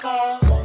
call.